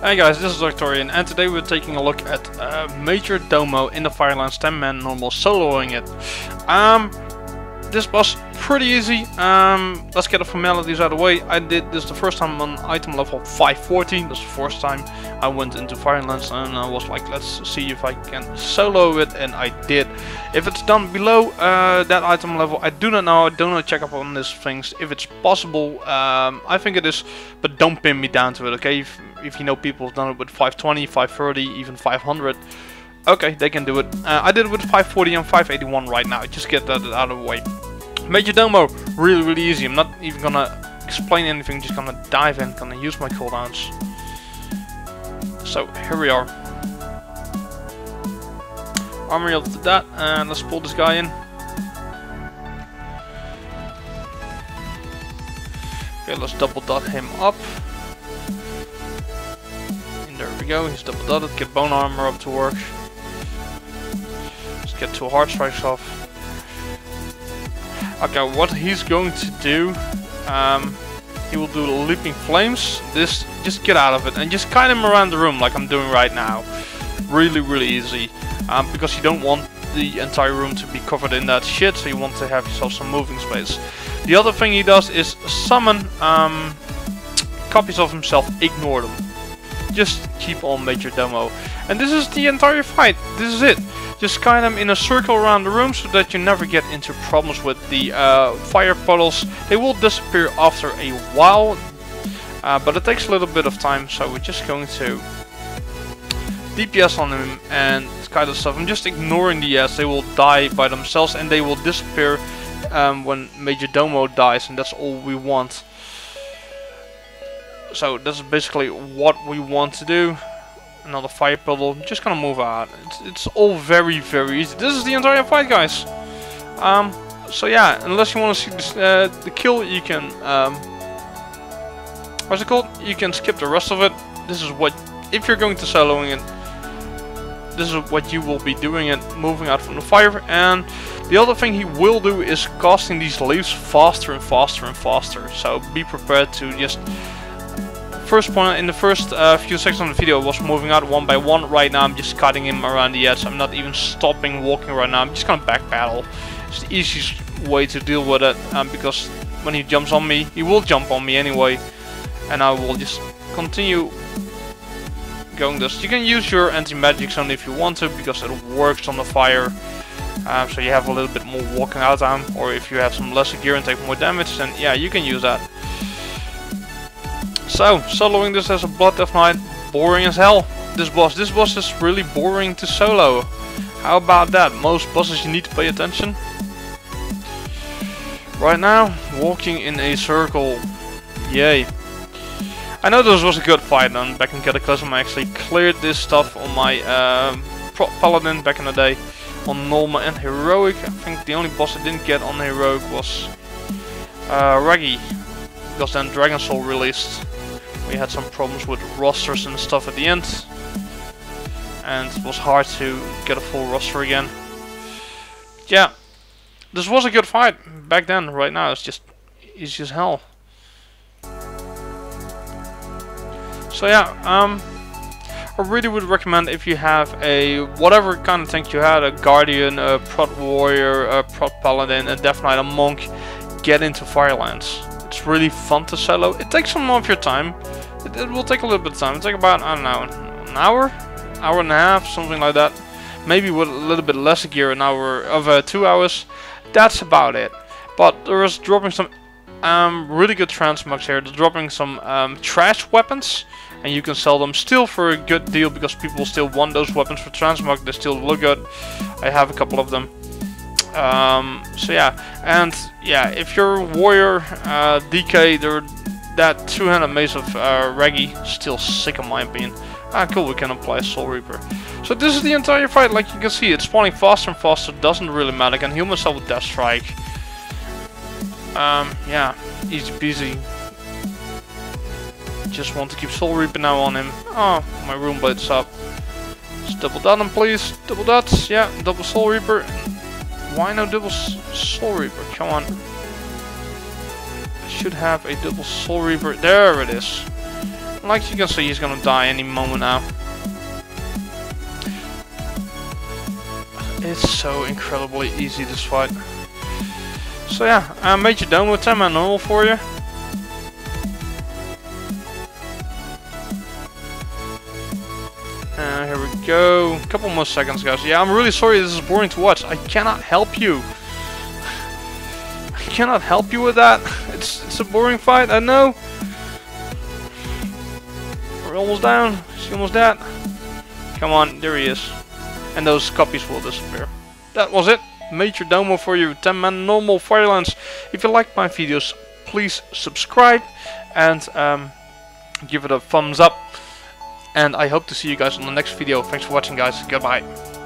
Hey guys, this is Darkthorian and today we're taking a look at uh, Majordomo in the Firelands 10 man normal soloing it. Um, this was pretty easy. Um, let's get the formalities out of the way. I did this the first time on item level 514. This is the first time I went into Firelands and I was like, let's see if I can solo it, and I did. If it's done below uh, that item level, I do not know. I do not check up on these things. If it's possible, um, I think it is, but don't pin me down to it, okay? If, if you know people have done it with 520, 530, even 500. Okay, they can do it. Uh, I did it with 540 and 581 right now. Just get that out of the way. Majordomo, really, really easy. I'm not even gonna explain anything. Just gonna dive in. Gonna use my cooldowns. So here we are. Army of the Dead, and let's pull this guy in. Okay, let's double dot him up. And there we go. He's double dotted. Get bone armor up to work. Get two Heart Strikes off. Okay, what he's going to do, um, he will do leaping flames. This, just get out of it and just kite him around the room like I'm doing right now. Really, really easy, um, because you don't want the entire room to be covered in that shit, so you want to have yourself some moving space. The other thing he does is summon um, copies of himself, ignore them. Just keep on Majordomo. And this is the entire fight, this is it. Just kind them in a circle around the room so that you never get into problems with the uh, fire puddles. They will disappear after a while, uh, but it takes a little bit of time, so we're just going to DPS on them and kind of stuff. I'm just ignoring the S. They will die by themselves and they will disappear um, when Majordomo dies, and that's all we want. So that's basically what we want to do another fire puddle. Just gonna move out. It's, it's all very, very easy. This is the entire fight, guys. Um, so yeah, unless you want to see this, uh, the kill, you can, um, what's it called? You can skip the rest of it. This is what, if you're going to soloing it, this is what you will be doing it, moving out from the fire. And the other thing he will do is casting these leaves faster and faster and faster. So be prepared to just first point in the first uh, few seconds of the video was moving out one by one. Right now I'm just cutting him around the edge. I'm not even stopping walking right now. I'm just gonna back paddle. It's the easiest way to deal with it um, because when he jumps on me, he will jump on me anyway. And I will just continue going this. You can use your anti-magic zone if you want to because it works on the fire. Um, so you have a little bit more walking out time or if you have some lesser gear and take more damage then yeah you can use that. So, soloing this as a Blood Death Knight, boring as hell. This boss, this boss is really boring to solo. How about that? Most bosses you need to pay attention. Right now, walking in a circle. Yay. I know this was a good fight and back in Cataclysm I actually cleared this stuff on my um, Paladin back in the day. On normal and heroic. I think the only boss I didn't get on heroic was uh, Raggy. Because then Dragon Soul released. We had some problems with rosters and stuff at the end. And it was hard to get a full roster again. Yeah, this was a good fight back then. Right now it's just easy as hell. So yeah, um, I really would recommend if you have a whatever kind of tank you had, a guardian, a prot warrior, a prot paladin, a death knight, a monk, get into Firelands. It's really fun to solo. It takes some of your time. It, it will take a little bit of time. It's like about, I don't know, an hour? Hour and a half, something like that. Maybe with a little bit less gear, an hour of uh, two hours. That's about it. But there is dropping some um, really good transmogs here. They're dropping some um, trash weapons. And you can sell them still for a good deal because people still want those weapons for transmog. They still look good. I have a couple of them. Um, so yeah, and yeah, if you're warrior, uh, DK, they're that two-handed mace of uh, Raggy, still sick in my opinion. Ah, cool, we can apply Soul Reaper. So this is the entire fight, like you can see, it's spawning faster and faster, doesn't really matter, I can heal myself with Death Strike. Um, yeah, easy peasy. Just want to keep Soul Reaper now on him. Oh, my Rune Blade's up. Just double dot him, please. Double dots, yeah, double Soul Reaper. Why no double Soul Reaper? Come on. I should have a double Soul Reaper. There it is. Like you can see, he's gonna die any moment now. It's so incredibly easy this fight. So yeah, I made you done with 10 man normal for you. Here we go. A couple more seconds, guys. Yeah, I'm really sorry this is boring to watch. I cannot help you. I cannot help you with that. It's it's a boring fight, I know. We're almost down. Is he almost dead? Come on, there he is. And those copies will disappear. That was it. Majordomo for you. 10 man normal Firelands. If you like my videos, please subscribe and um, give it a thumbs up. And I hope to see you guys on the next video. Thanks for watching guys. Goodbye.